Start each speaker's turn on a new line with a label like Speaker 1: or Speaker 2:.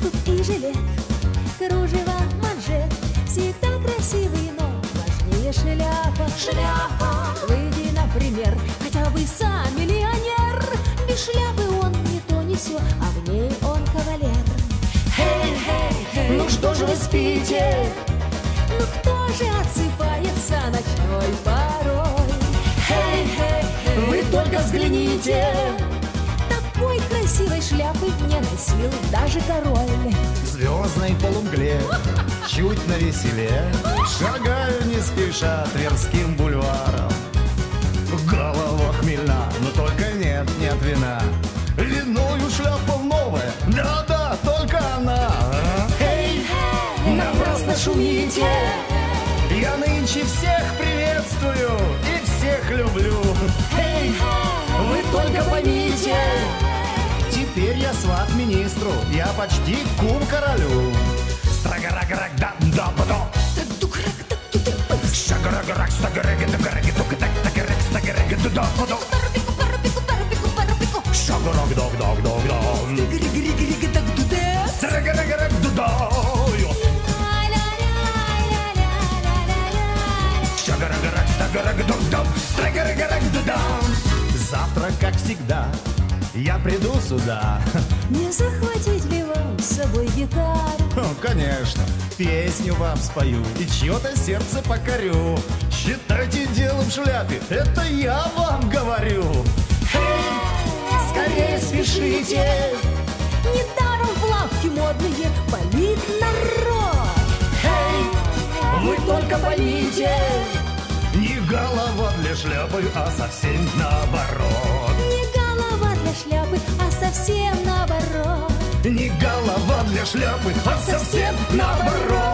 Speaker 1: галстук и жилет, кружева, манжет, всегда красивый, но важнее шляпа. Шляпа! Выйди, например, хотя бы сам миллионер, без шляпы он не то не все, а в ней он кавалер. Хей, хей, хей,
Speaker 2: ну что же вы спите?
Speaker 1: Ну кто же отсыпается ночной порой? Хей, хей, хей,
Speaker 2: вы только взгляните!
Speaker 1: Носил даже король.
Speaker 3: В звездной полумгле, чуть на веселе, Шагаю не спеша Тверским бульваром. Голова хмельна, но только нет, нет вина. Виною шляпа новая, да-да, только она.
Speaker 2: Эй, напрасно шумите
Speaker 3: Я нынче всех приветствую и всех люблю. Теперь я сват министру, я почти кум королю. Страгараграк да да да Шагараграк стагараги дагараги тук так тагарак стагараги да да да. Шагараг дог дог дог дог
Speaker 1: Гри-гри-гри-гри-гри-гри-гри-гри.
Speaker 3: Страгарагарак да да Шагарагарак стагараг дог дог Страгарагарак да да Завтра, как всегда, я приду сюда.
Speaker 1: Не захватить ли вам с собой гитару?
Speaker 3: Конечно, песню вам спою и чье-то сердце покорю. Считайте делом в шляпе, это я вам говорю.
Speaker 2: Скорее спешите
Speaker 1: Недаром в лавке модные болит народ.
Speaker 2: Эй, вы только поймите
Speaker 3: Не голова для шляпы, а совсем наоборот.
Speaker 1: Совсем наоборот.
Speaker 3: Не голова для шляпы, а совсем наоборот.